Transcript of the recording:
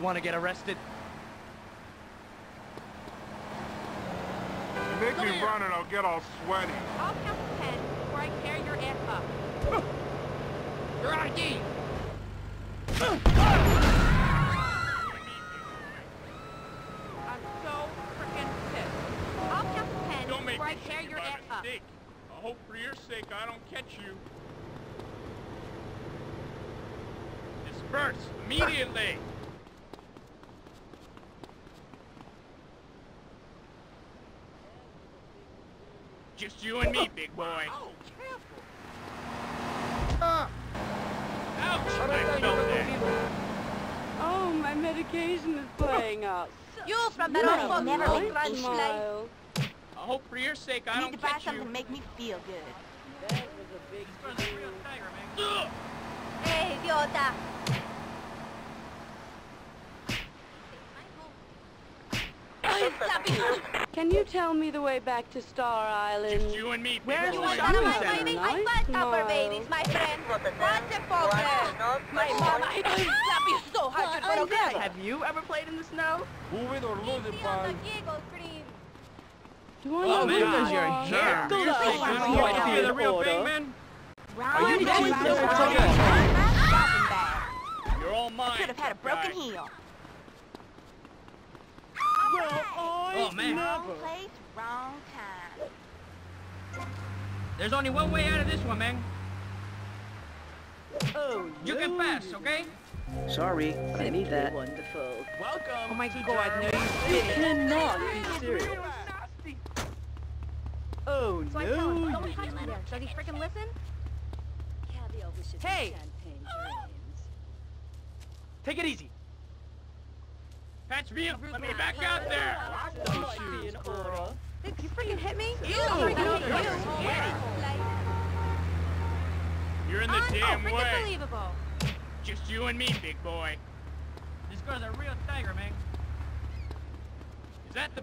want to get arrested? You make me run and I'll get all sweaty. I'll count to ten before I tear your ass up. Your ID! I'm so freaking pissed. I'll count to ten Don't make before I me tear shoot your ass up. mistake. I hope for your sake I don't catch you. Disperse immediately. Just you and me, big boy. Oh, careful. Uh, Ouch! I felt that. Oh, my medication is playing up. You from the Money old never fucking make grunge me. Smile. I hope for your sake I Need don't catch you. Need to buy something to make me feel good. That was a big deal. Ugh! Hey, idiota. Can you tell me the way back to Star Island? Just you and me, big Where boy. you Want want one Shopping my center. I nice got upper babies, my friend. What's it for, My mama, I slap you so hard you'd forget. Have you ever played in the snow? Move it or lose it, pal. Do I Oh, know man, who does you your are? hair. For your sake, I don't want to the real bang man. Round you and kidding round me? and What's round. up? My shopping bag. You're all mine. I Could have had a broken heel. Oh, Oh, man. Wrong place, wrong time. There's only one way out of this one, man. Oh, You can pass, okay? Sorry, I need that. Wonderful. Welcome. Oh my god, no, you cannot be serious. Oh So no, tell him, you don't touch me. Does he freaking listen? Hey! Take it easy. Patch me up. Let me back out there. in order. You freaking hit me? Ew. I freaking hit you. You're in the oh, damn freaking way. believable. Just you and me, big boy. This girl's a real tiger, man. Is that the